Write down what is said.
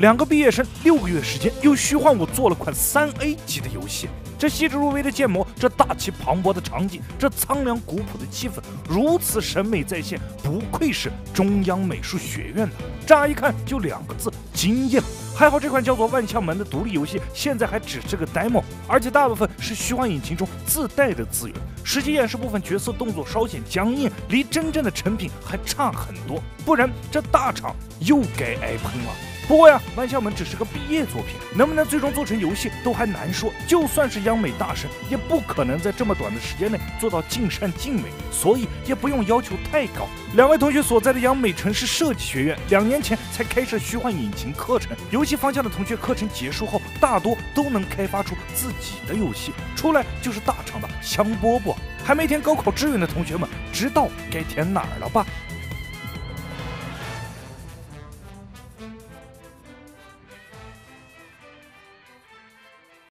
两个毕业生六个月时间，用虚幻五做了款三 A 级的游戏。这细致入微的建模，这大气磅礴的场景，这苍凉古朴的气氛，如此审美在线，不愧是中央美术学院的。乍一看就两个字：惊艳。还好这款叫做《万象门》的独立游戏，现在还只是个 demo，而且大部分是虚幻引擎中自带的资源，实际演示部分角色动作稍显僵硬，离真正的成品还差很多。不然这大厂又该挨喷了。不过呀，万象门只是个毕业作品，能不能最终做成游戏都还难说。就算是央美大神，也不可能在这么短的时间内做到尽善尽美，所以也不用要求太高。两位同学所在的央美城市设计学院，两年前才开设虚幻引擎课程，游戏方向的同学课程结束后，大多都能开发出自己的游戏，出来就是大厂的香饽饽。还没填高考志愿的同学们，知道该填哪儿了吧？